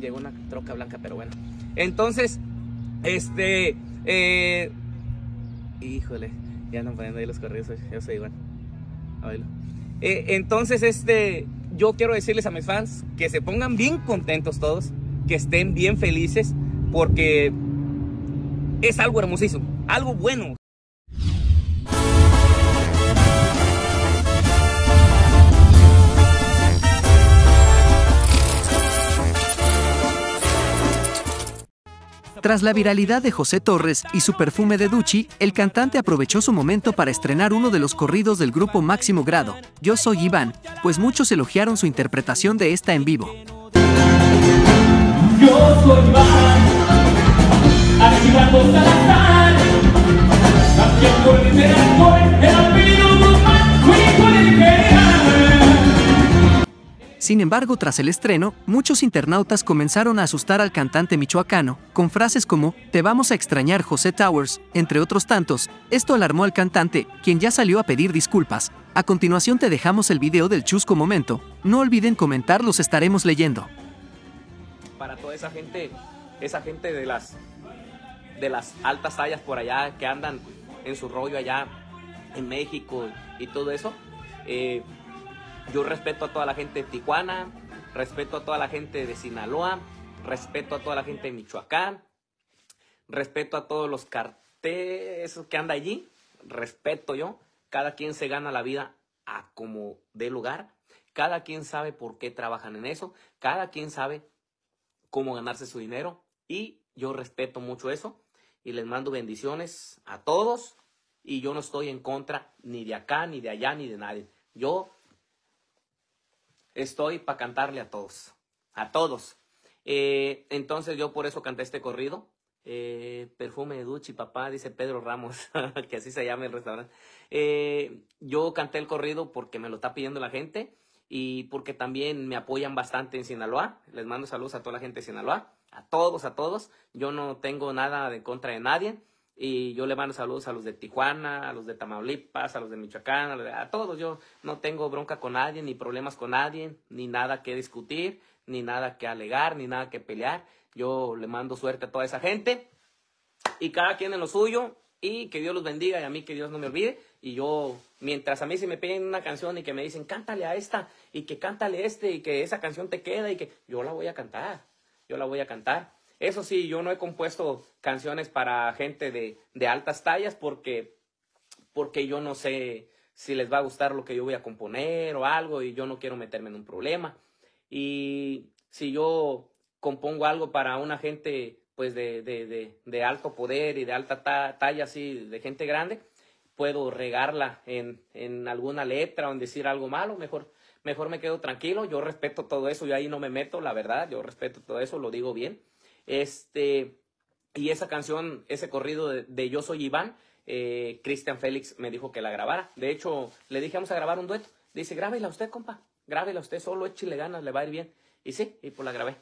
llegó una troca blanca, pero bueno. Entonces, este, eh, híjole, ya andan poniendo ahí los correos, yo soy igual. A verlo. Eh, entonces, este, yo quiero decirles a mis fans que se pongan bien contentos todos, que estén bien felices, porque es algo hermosísimo, algo bueno. Tras la viralidad de José Torres y su perfume de Duchi, el cantante aprovechó su momento para estrenar uno de los corridos del grupo Máximo Grado, Yo Soy Iván, pues muchos elogiaron su interpretación de esta en vivo. Yo soy Sin embargo, tras el estreno, muchos internautas comenzaron a asustar al cantante michoacano, con frases como, te vamos a extrañar José Towers, entre otros tantos. Esto alarmó al cantante, quien ya salió a pedir disculpas. A continuación te dejamos el video del chusco momento. No olviden comentar, los estaremos leyendo. para toda esa gente, esa gente de las de las altas tallas por allá que andan en su rollo allá en México y todo eso. eh, yo respeto a toda la gente de Tijuana, respeto a toda la gente de Sinaloa, respeto a toda la gente de Michoacán, respeto a todos los carteles que anda allí, respeto yo. Cada quien se gana la vida a como dé lugar. Cada quien sabe por qué trabajan en eso. Cada quien sabe cómo ganarse su dinero y yo respeto mucho eso y les mando bendiciones a todos y yo no estoy en contra ni de acá, ni de allá, ni de nadie. Yo estoy para cantarle a todos, a todos. Eh, entonces yo por eso canté este corrido. Eh, perfume de Duchi, papá, dice Pedro Ramos, que así se llama el restaurante. Eh, yo canté el corrido porque me lo está pidiendo la gente y porque también me apoyan bastante en Sinaloa. Les mando saludos a toda la gente de Sinaloa, a todos, a todos. Yo no tengo nada de contra de nadie y yo le mando saludos a los de Tijuana, a los de Tamaulipas, a los de Michoacán, a, todos. Yo no tengo bronca con nadie, ni problemas con nadie, ni nada que discutir, ni nada que alegar, ni nada que pelear. Yo le mando suerte a toda esa gente y cada quien en lo suyo y que Dios los bendiga y a mí que Dios no me olvide y yo mientras a mí se me piden una canción y que me dicen cántale a esta y que cántale este y que esa canción te queda y que yo la voy a cantar yo la voy a cantar eso sí yo no he compuesto canciones para gente de, de altas tallas porque porque yo no sé si les va a gustar lo que yo voy a componer o algo y yo no quiero meterme en un problema. Y si yo compongo algo para una gente pues de, de, de, alto poder y de alta ta- talla así de gente grande puedo regarla en, en alguna letra o en decir algo malo mejor mejor me quedo tranquilo. Yo respeto todo eso yo ahí no me meto la verdad yo respeto todo eso lo digo bien este y esa canción, ese corrido de, de Yo Soy Iván, eh, Cristian Félix me dijo que la grabara. De hecho, le dije, vamos a grabar un dueto. Dice, grábela usted, compa. Grábela usted, solo échale ganas, le va a ir bien. Y sí, y pues la grabé.